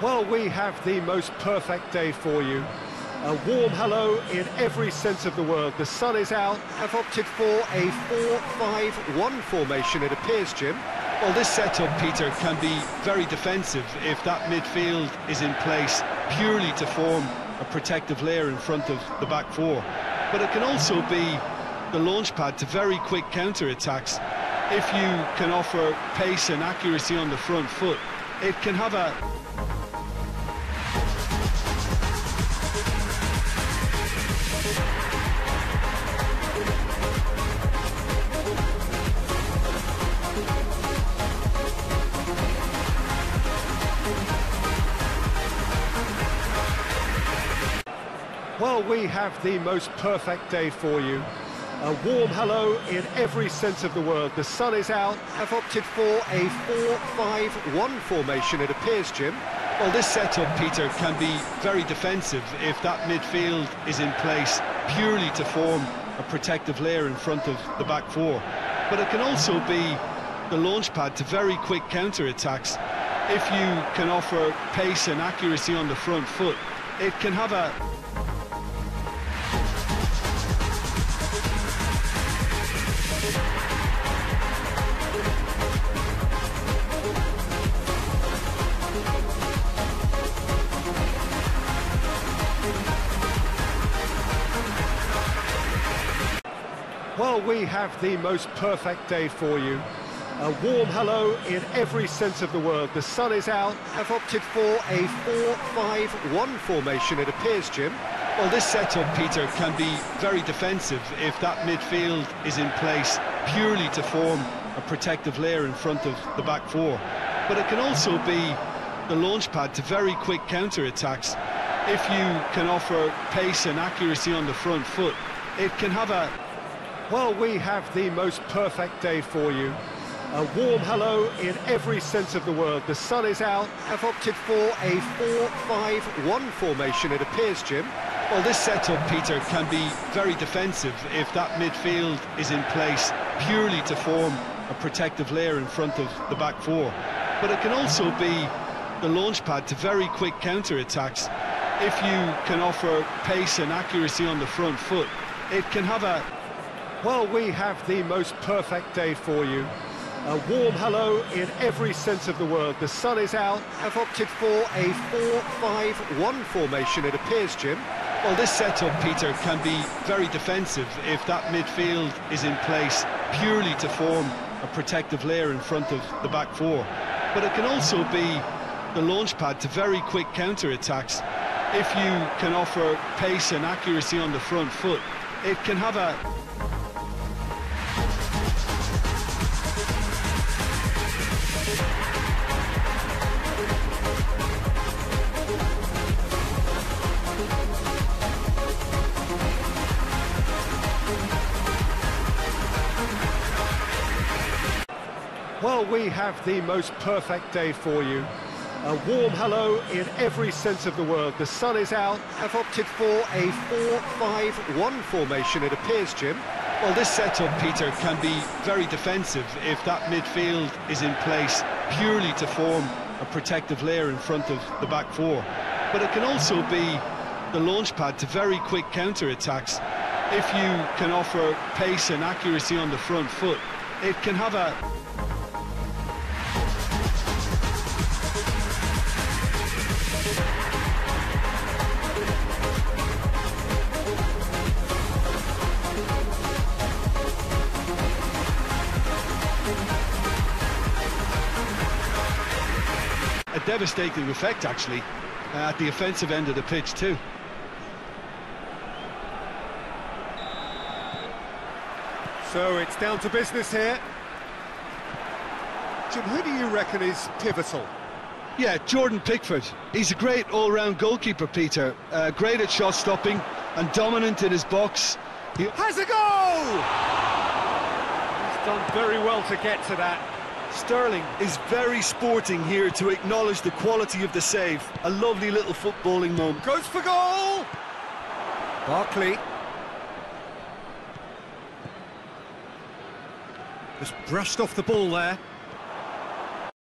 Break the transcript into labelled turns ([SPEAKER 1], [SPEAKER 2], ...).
[SPEAKER 1] Well, we have the most perfect day for you. A warm hello in every sense of the word. The sun is out. I've opted for a 4-5-1 formation, it appears, Jim.
[SPEAKER 2] Well, this setup, Peter, can be very defensive if that midfield is in place purely to form a protective layer in front of the back four. But it can also be the launch pad to very quick counter-attacks. If you can offer pace and accuracy on the front foot, it can have a
[SPEAKER 1] Well, we have the most perfect day for you. A warm hello in every sense of the word. The sun is out. I've opted for a 4-5-1 formation, it appears, Jim.
[SPEAKER 2] Well, this setup, Peter, can be very defensive if that midfield is in place purely to form a protective layer in front of the back four. But it can also be the launch pad to very quick counter-attacks. If you can offer pace and accuracy on the front foot, it can have a
[SPEAKER 1] Well, we have the most perfect day for you. A warm hello in every sense of the word. The sun is out. I've opted for a 4-5-1 formation, it appears, Jim.
[SPEAKER 2] Well, this setup, Peter, can be very defensive if that midfield is in place purely to form a protective layer in front of the back four. But it can also be the launch pad to very quick counter-attacks. If you can offer pace and accuracy on the front foot, it can have a
[SPEAKER 1] well, we have the most perfect day for you. A warm hello in every sense of the word. The sun is out. Have opted for a 4-5-1 formation, it appears, Jim.
[SPEAKER 2] Well, this setup, Peter, can be very defensive if that midfield is in place purely to form a protective layer in front of the back four. But it can also be the launch pad to very quick counter-attacks. If you can offer pace and accuracy on the front foot, it can have a
[SPEAKER 1] well, we have the most perfect day for you. A warm hello in every sense of the word. The sun is out. I've opted for a 4-5-1 formation, it appears, Jim.
[SPEAKER 2] Well, this setup, Peter, can be very defensive if that midfield is in place purely to form a protective layer in front of the back four. But it can also be the launch pad to very quick counter-attacks. If you can offer pace and accuracy on the front foot, it can have a
[SPEAKER 1] Well, we have the most perfect day for you. A warm hello in every sense of the word. The sun is out. Have opted for a 4-5-1 formation, it appears, Jim.
[SPEAKER 2] Well, this setup, Peter, can be very defensive if that midfield is in place purely to form a protective layer in front of the back four. But it can also be the launch pad to very quick counter-attacks. If you can offer pace and accuracy on the front foot, it can have a devastating effect, actually, uh, at the offensive end of the pitch, too.
[SPEAKER 1] So it's down to business here. Jim, who do you reckon is pivotal?
[SPEAKER 2] Yeah, Jordan Pickford. He's a great all-round goalkeeper, Peter. Uh, great at shot stopping and dominant in his box.
[SPEAKER 1] He has a goal! He's done very well to get to that.
[SPEAKER 2] Sterling is very sporting here to acknowledge the quality of the save. A lovely little footballing moment.
[SPEAKER 1] Goes for goal! Barkley. Just brushed off the ball there.